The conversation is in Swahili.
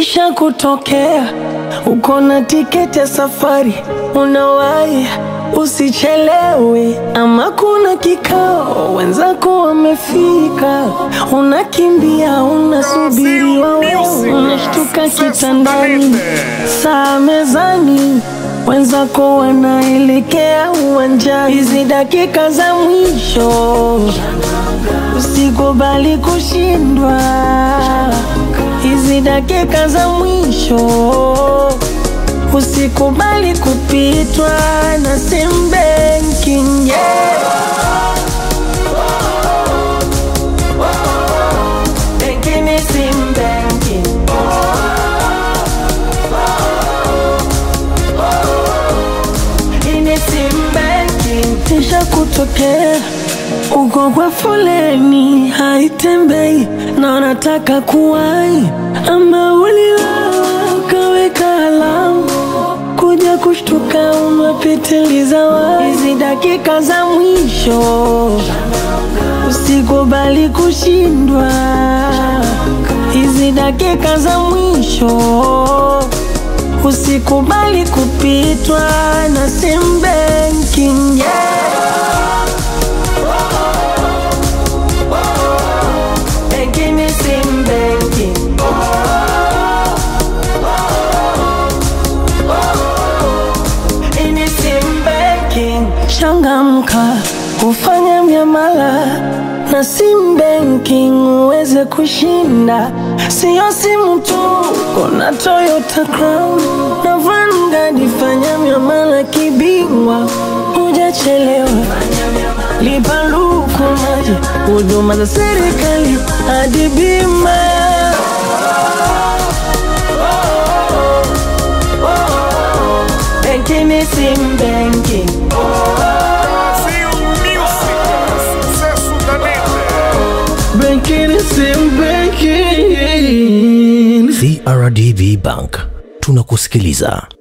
Isha kutokea uko na tiketi ya safari, unawahi usichelewe, ama kuna kikao wenzako wamefika, unakimbia unasubiriwa, unashtuka kitandani, saa mezani, wenzako wanaelekea uwanjani, hizi dakika za mwisho usikubali kushindwa dakika za mwisho, usikubali kupitwa na sim banking yeah. Isha kutokea uko kwa foleni haitembei na nataka kuwai, ama uliwawa ukaweka alamu kuja kushtuka umepitiliza wai. Hizi dakika za mwisho usikubali kushindwa, hizi dakika za mwisho usikubali kupitwa na sim Changamka ufanye miamala na sim banking uweze kushinda, siyo simu tu, kuna Toyota Crown na Vanguard. Fanya miamala kibingwa, hujachelewa lipa luku maji, huduma za serikali hadi bima. Benki me sim banking. CRDB Bank tunakusikiliza.